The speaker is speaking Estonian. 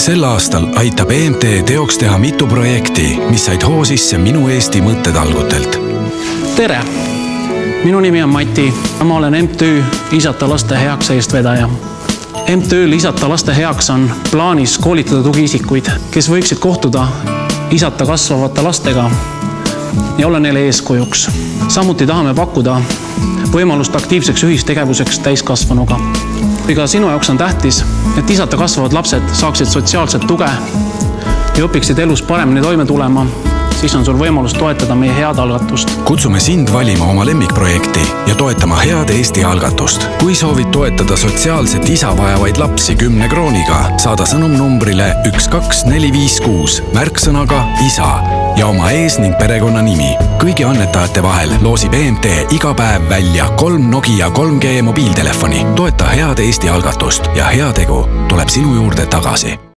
sel aastal aitab EMT teoks teha mitu projekti, mis said hoo sisse Minu Eesti mõttetalgutelt. tere! minu nimi on Mati, ma olen MTÜ Isata laste heaks eestvedaja. MTÜ-l Isata laste heaks on plaanis koolitada tugiisikuid, kes võiksid kohtuda isata kasvavate lastega ja olla neile eeskujuks. samuti tahame pakkuda võimalust aktiivseks ühistegevuseks täiskasvanuga. Ega sinu jaoks on tähtis, et isata kasvavad lapsed saaksid sotsiaalset tuge ja õpiksid elus paremini toime tulema, siis on sul võimalus toetada meie head algatust. kutsume sind valima oma lemmikprojekti ja toetama head Eesti algatust. kui soovid toetada sotsiaalset isa vajavaid lapsi kümne krooniga, saada sõnum numbrile üks, kaks, neli, viis, kuus märksõnaga isa ja oma ees- ning perekonnanimi. kõigi annetajate vahel loosib EMT iga päev välja kolm Nokia 3G mobiiltelefoni. toeta head Eesti algatust ja heategu tuleb sinu juurde tagasi